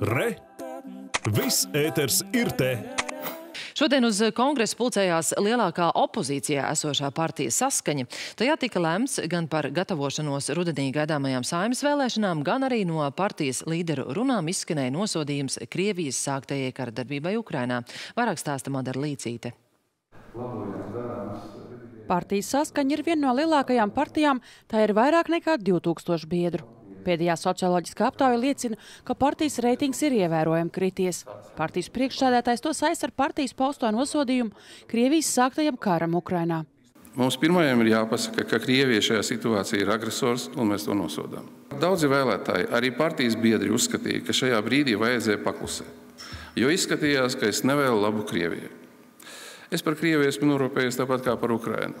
Re! Viss ēters ir te! Šodien uz kongresu pulcējās lielākā opozīcijā esošā partija saskaņa. Tajā tika lemts gan par gatavošanos rudenī gaidāmajām saimas vēlēšanām, gan arī no partijas līderu runām izskanēja nosodījums Krievijas sāktējai karadarbībai Ukrainā. Vairāk stāsta Madara Līcīte. Partijas saskaņa ir viena no lielākajām partijām, tā ir vairāk nekā 2000 biedru. Pēdējā socioloģiskā aptauja liecina, ka partijas reitings ir ievērojami krities. Partijas priekšsēdētājs to saist ar partijas pausto nosodījumu Krievijas sāktajam karam Ukrainā. Mums pirmajam ir jāpasaka, ka Krievija šajā situācijā ir agresors, un mēs to nosodām. Daudzi vēlētāji, arī partijas biedri, uzskatīja, ka šajā brīdī vajadzēja paklusēt, jo izskatījās, ka es nevēlu labu Krievijai. Es par Krieviju esmu norūpējies tāpat kā par Ukrainu.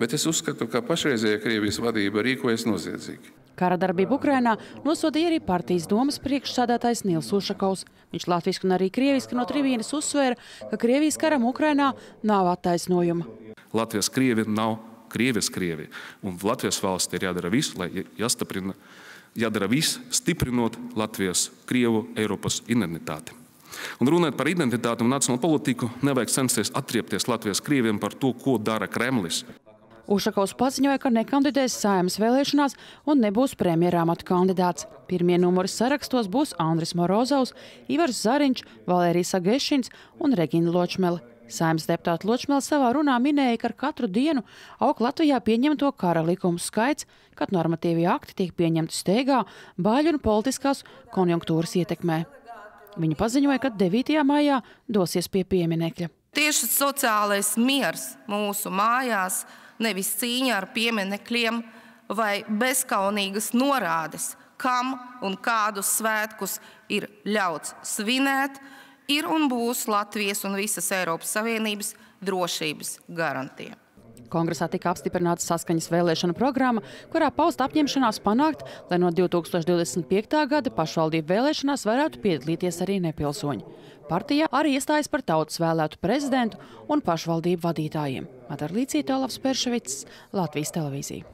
Bet es uzskatu, ka pašreizējā Krievijas vadība rīkojas noziedzīgi. Kara darbību Ukrainā nosodīja arī partijas domas priekšsādātājs Nils Ušakovs. Viņš latviski un arī krieviski no tribīnes uzsvēra, ka Krievijas karam Ukrainā nav attaisnojuma. Latvijas Krievi nav Krievijas Krievi. Un Latvijas valsts ir jādara viss, lai jāstiprina, jādara viss, stiprinot Latvijas Krievu Eiropas identitāti. Un runājot par identitāti un nacionālo politiku, nevajag censties atriepties Latvijas krieviem par to, ko dara Kremlis. Ušakovs paziņoja, ka nekandidēs saimas vēlēšanās un nebūs premjerāmata kandidāts. Pirmie numuri sarakstos būs Andris Morozovs, Ivars Zariņš, Valērijas Agešins un Regina Ločmele. Saimnes deputāta Ločmēle savā runā minēja, ka ar katru dienu aug Latvijā pieņemto kara likumu skaits, kad normatīvie akti tiek pieņemti steigā, bāļu un politiskās konjunktūras ietekmē. Viņa paziņoja, ka 9. maijā dosies pie pieminekļa. Tieši sociālais miers mūsu mājās – nevis cīņa ar pieminekļiem vai bezkaunīgas norādes, kam un kādus svētkus ir ļauts svinēt, ir un būs Latvijas un visas Eiropas Savienības drošības garantija. Kongresā tika apstiprināta saskaņas vēlēšana programma, kurā pausta apņemšanās panākt, lai no 2025. gada pašvaldību vēlēšanās varētu piedalīties arī nepilsoņi. Partija arī iestājas par tautas vēlētu prezidentu un pašvaldību vadītājiem. Madara Līcīta, Olavs Perševits, Latvijas televīzija.